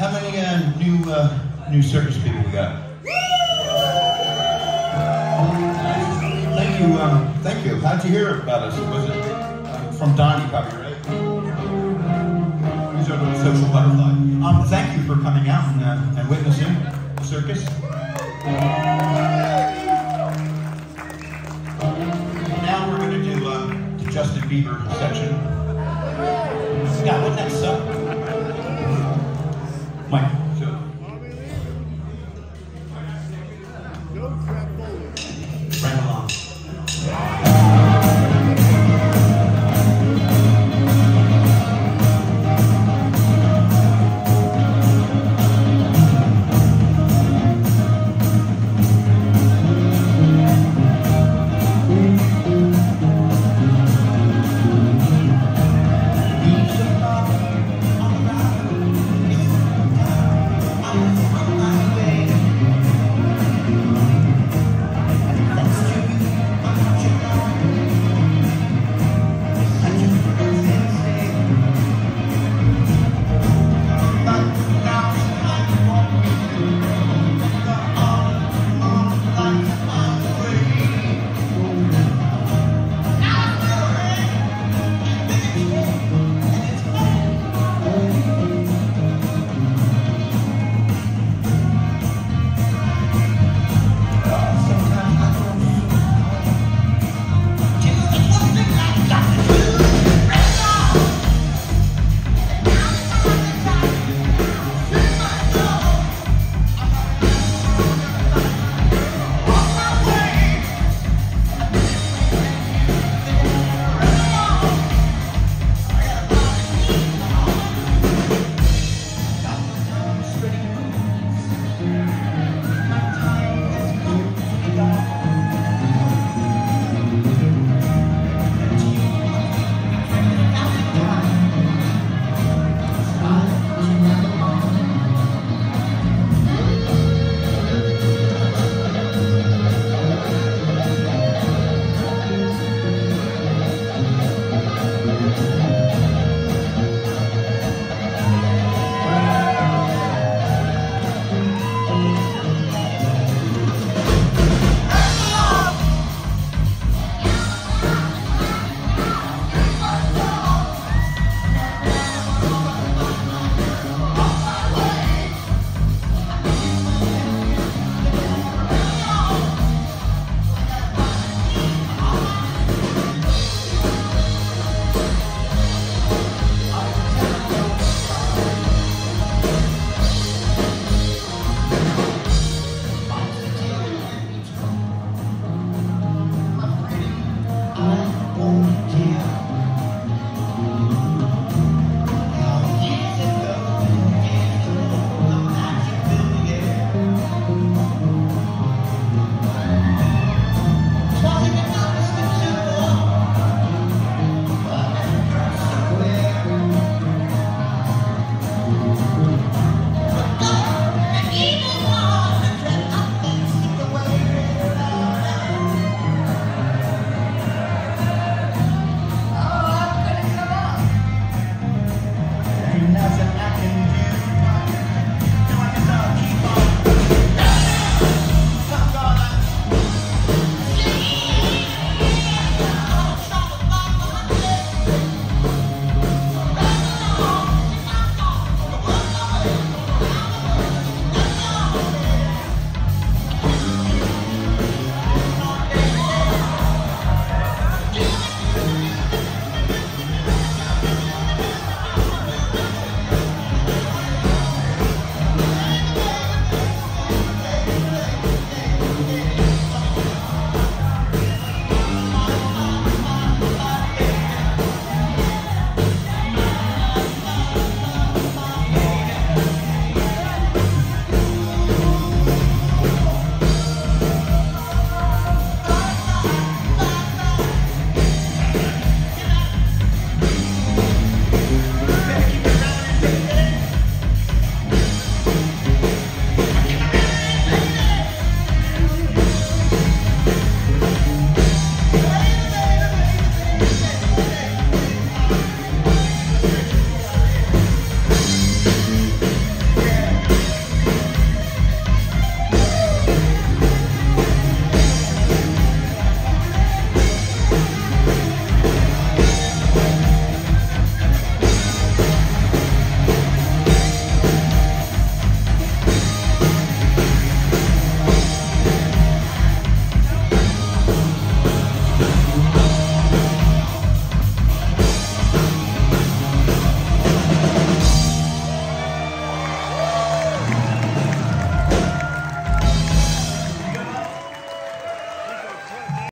how many uh, new uh, new circus people we got? Thank you, um, thank you. How'd you hear about us? Was it uh, from Donnie, probably, right? He's our little social butterfly. Um, thank you for coming out and, and witnessing the circus. Justin Bieber section. Scott, wouldn't that suck? Mike.